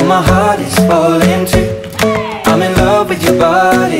but my heart is falling too. I'm in love with your body.